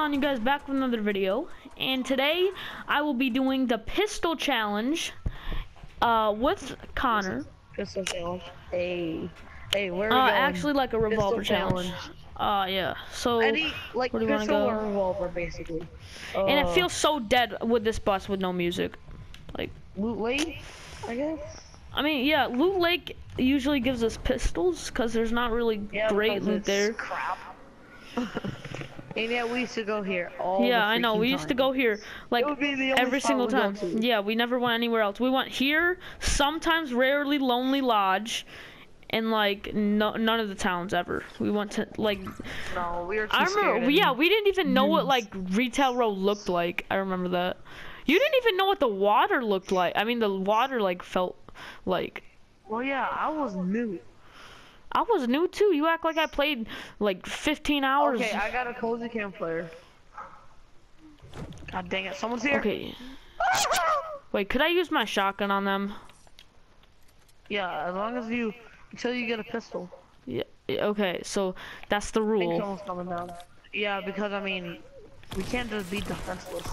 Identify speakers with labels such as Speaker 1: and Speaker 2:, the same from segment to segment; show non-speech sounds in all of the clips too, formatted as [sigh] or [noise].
Speaker 1: on you guys back with another video and today I will be doing the pistol challenge uh with Connor
Speaker 2: Pistol challenge. Hey, hey, where are
Speaker 1: uh actually like a revolver
Speaker 2: Pistol
Speaker 1: challenge uh yeah so
Speaker 2: Any like
Speaker 1: where do
Speaker 2: pistol
Speaker 1: go?
Speaker 2: or revolver, basically.
Speaker 1: and
Speaker 2: Uh,
Speaker 1: it feels so dead with this bus with no music like
Speaker 2: Loot Lake, I guess.
Speaker 1: I mean yeah Loot Lake usually gives us pistols because there's not really
Speaker 2: Yeah,
Speaker 1: great loot there
Speaker 2: Crap. [laughs] and yeah, we used to go here all.
Speaker 1: yeah I know we used to go here like
Speaker 2: It would be the only
Speaker 1: every single time. Yeah, we never went anywhere else. We went here, sometimes rarely Lonely Lodge, and like no, none of the towns ever. We went to like
Speaker 2: No, we were too
Speaker 1: I remember. Yeah, we didn't even know what like retail Row looked like. I remember that. You didn't even know what the water looked like. I mean, the water like felt like.
Speaker 2: Well, yeah, I was new.
Speaker 1: I was new too. You act like I played like 15 hours.
Speaker 2: Okay, I got a cozy campfire. God dang it, someone's here.
Speaker 1: Okay. Wait, could I use my shotgun on them?
Speaker 2: Yeah, as long as you until you get a pistol.
Speaker 1: Yeah. Okay, so that's the rule.
Speaker 2: someone's coming down. Yeah, because I mean, we can't just be defenseless.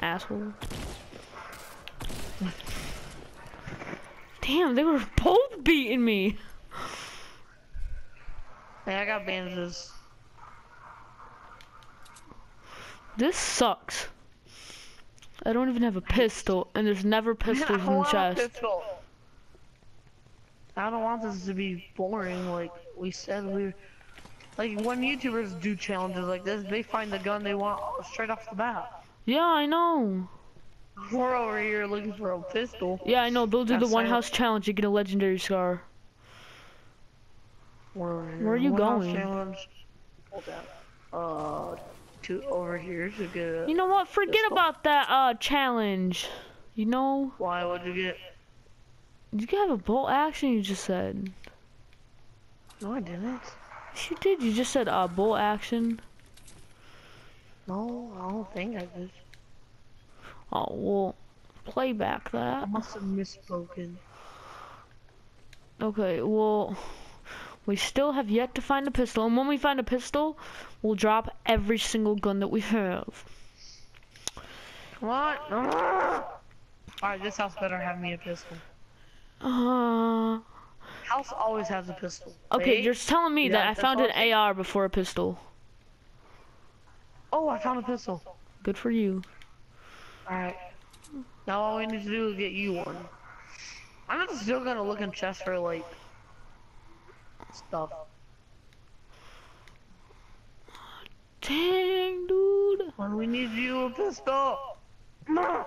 Speaker 1: Asshole. [laughs] Damn, they were both beating me.
Speaker 2: Hey, I got bandages.
Speaker 1: This sucks. I don't even have a pistol, and there's never [laughs] pistols in the
Speaker 2: want a
Speaker 1: chest.
Speaker 2: pistol. I don't want this to be boring. Like we said, we like when YouTubers do challenges like this, they find the gun they want straight off the bat.
Speaker 1: Yeah, I know.
Speaker 2: We're over here looking for a pistol.
Speaker 1: Yeah, I know. They'll do the one
Speaker 2: it.
Speaker 1: house challenge. You get a legendary scar.
Speaker 2: We're over here.
Speaker 1: Where are you
Speaker 2: One house
Speaker 1: going?
Speaker 2: Challenge. Hold that. Uh, to over here to get. A,
Speaker 1: You know what? Forget
Speaker 2: Pistol.
Speaker 1: about that uh challenge. You know,
Speaker 2: Why would you get?
Speaker 1: you have a bolt action. You just said.
Speaker 2: No, I didn't.
Speaker 1: Yes, you did. You just said uh bolt action.
Speaker 2: No, I don't think I did.
Speaker 1: Oh well, play back
Speaker 2: I
Speaker 1: that.
Speaker 2: must have misspoken.
Speaker 1: Okay, well, we still have yet to find a pistol, and when we find a pistol, we'll drop every single gun that we have.
Speaker 2: What? Alright, this house better have me a pistol.
Speaker 1: Uh,
Speaker 2: House always has a pistol.
Speaker 1: okay,
Speaker 2: Wait.
Speaker 1: you're telling me
Speaker 2: Yeah,
Speaker 1: that I found an AR before a pistol.
Speaker 2: Oh, I found a pistol.
Speaker 1: Good for you.
Speaker 2: Alright. Now all we need to do is get you one. I'm still gonna look in chests for like stuff.
Speaker 1: Dang, dude.
Speaker 2: When we need you a pistol. No.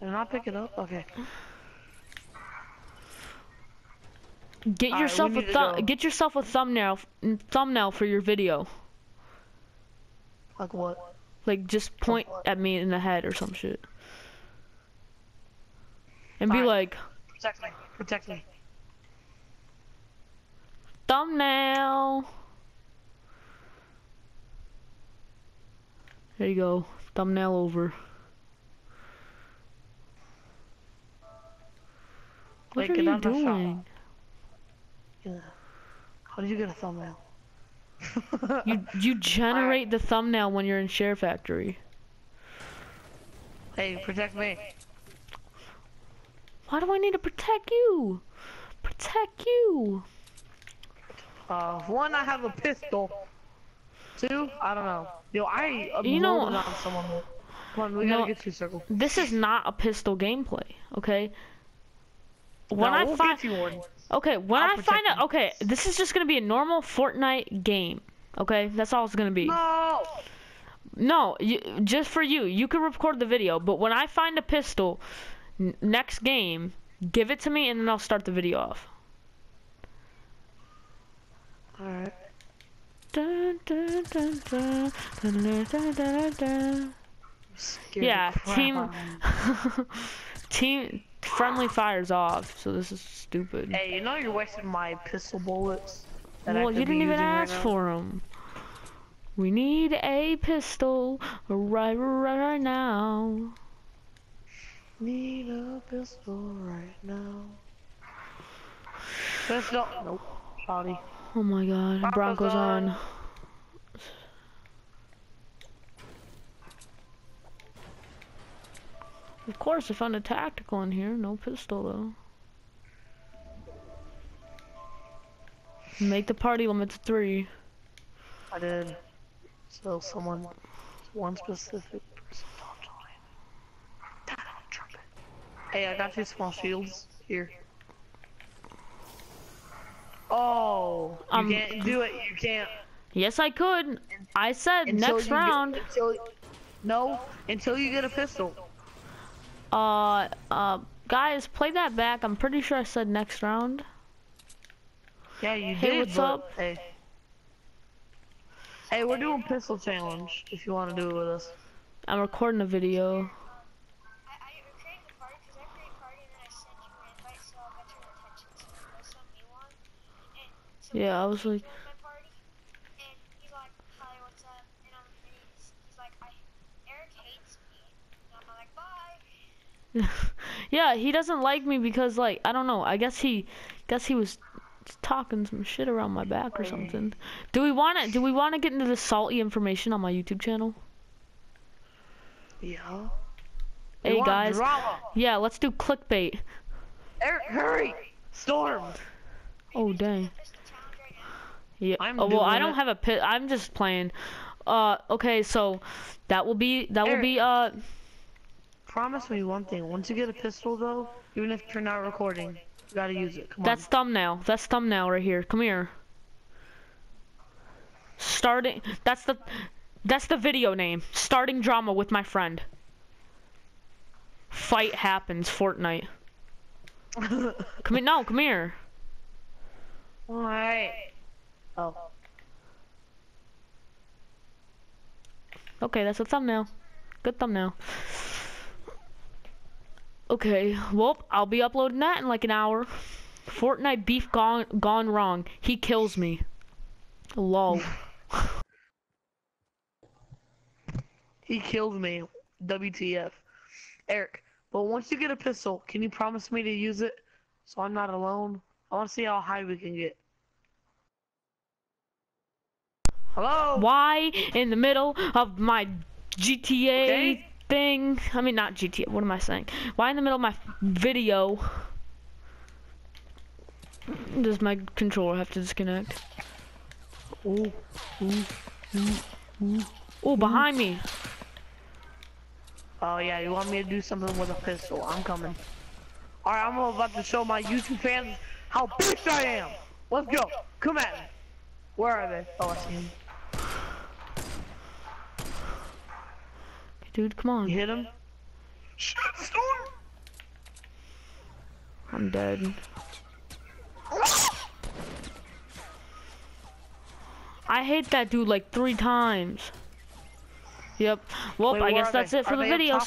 Speaker 2: Did I not pick it up? Okay.
Speaker 1: Get
Speaker 2: Alright,
Speaker 1: yourself
Speaker 2: we
Speaker 1: a. Get yourself a thumbnail. Thumbnail for your video.
Speaker 2: Like what?
Speaker 1: Like just point
Speaker 2: what?
Speaker 1: at me in the head or some shit. And be like,
Speaker 2: Protect me. Protect me.
Speaker 1: thumbnail. There you go. Thumbnail over. What
Speaker 2: Wait,
Speaker 1: are you
Speaker 2: out of my shot.
Speaker 1: doing?
Speaker 2: Yeah. How did you get a thumbnail?
Speaker 1: You you [laughs] generate the thumbnail when you're in Share Factory.
Speaker 2: Hey, protect me.
Speaker 1: Why do I need to protect you? Protect you.
Speaker 2: Uh, one, I have a pistol. Two, I don't know. Yo, I uploaded
Speaker 1: You know-
Speaker 2: on someone. Come on, we
Speaker 1: No.
Speaker 2: gotta get to circle.
Speaker 1: This is not a pistol gameplay, okay? When
Speaker 2: No,
Speaker 1: I
Speaker 2: we'll
Speaker 1: find
Speaker 2: you.
Speaker 1: Okay, when
Speaker 2: I'll
Speaker 1: i find out, okay, this is just gonna be a normal Fortnite game. Okay, that's all it's gonna be.
Speaker 2: No.
Speaker 1: No, you, just for you. You can record the video, but when I find a pistol, next game, give it to me, and then I'll start the video off. All right. Yeah, team, [laughs] team, friendly fires off. So this is stupid.
Speaker 2: Hey, you know you're wasting my pistol bullets.
Speaker 1: Well, you didn't even
Speaker 2: using right
Speaker 1: ask for them. We need a pistol right, right, right now.
Speaker 2: Need a pistol right now. Pistol. Nope. Shoddy.
Speaker 1: Oh my god,
Speaker 2: Broncos
Speaker 1: on. Of course, I found a tactical in here. No pistol though. Make the party limit to three.
Speaker 2: I did. So someone, one specific person talked on it. Hey, I got two small shields here. Oh, you
Speaker 1: Um,
Speaker 2: can't do it. You can't.
Speaker 1: Yes, I could. I said
Speaker 2: until
Speaker 1: next
Speaker 2: you get-
Speaker 1: round.
Speaker 2: until, no, until you get a pistol.
Speaker 1: Uh, uh, guys, play that back. I'm pretty sure I said next round.
Speaker 2: Yeah, you
Speaker 1: Hey,
Speaker 2: did.
Speaker 1: what's
Speaker 2: but,
Speaker 1: up?
Speaker 2: Hey. Hey, we're doing pistol challenge. If you want to do it with us.
Speaker 1: I'm recording a video.
Speaker 3: I, I created the party because I created a party and then I sent you an invite so I'll get your attention. So you sent me one. And so
Speaker 1: Yeah, I was like,
Speaker 3: joined my party and he's like, hi, what's up? And, I'm, and he's, he's like, I, Eric hates me. And I'm like, bye. [laughs]
Speaker 1: yeah, he doesn't like me because like I don't know. I guess he, guess he was talking some shit around my back or something. Do we want to? Do we want to get into the salty information on my YouTube channel?
Speaker 2: Yeah.
Speaker 1: Hey guys,
Speaker 2: Drama.
Speaker 1: yeah, let's do clickbait.
Speaker 2: Eric, hurry! Storm.
Speaker 1: Oh dang.
Speaker 3: Pistol challenge right now.
Speaker 1: Yeah.
Speaker 2: I'm
Speaker 1: oh, well, I don't
Speaker 2: it.
Speaker 1: have a pit. I'm just playing. Uh, okay, so that will be that will be uh.
Speaker 2: Promise me one thing. Once you get a pistol, though, even if you're not recording, you gotta use it. Come
Speaker 1: That's thumbnail. That's thumbnail right here. Come here. Starting. That's the. That's the video name. Starting drama with my friend. Fight happens. Fortnite. [laughs] Come here. No, come here.
Speaker 2: Alright. Oh.
Speaker 1: Okay, that's a thumbnail. Good thumbnail. Okay, well, I'll be uploading that in like an hour. Fortnite beef gone gone wrong. He kills me. Lol. [laughs]
Speaker 2: He killed me. WTF. Eric, but once you get a pistol, can you promise me to use it so I'm not alone? I want to see how high we can get. Hello?
Speaker 1: Why in the middle of my GTA
Speaker 2: Okay.
Speaker 1: Thing? I mean, not GTA. What am I saying? Why in the middle of my video does my controller have to disconnect?
Speaker 2: Ooh, ooh, ooh, ooh.
Speaker 1: Oh, behind me.
Speaker 2: Oh yeah, you want me to do something with a pistol? I'm coming. Alright, I'm about to show my YouTube fans how bitch I am. Let's go. Come at me. Where are they? Oh, I see him.
Speaker 1: Dude, come on.
Speaker 2: You hit him? Shit, Storm!
Speaker 1: I'm dead. I hate that dude like three times. Yep. Well,
Speaker 2: Wait,
Speaker 1: I guess that's
Speaker 2: they?
Speaker 1: it for
Speaker 2: Are
Speaker 1: the video.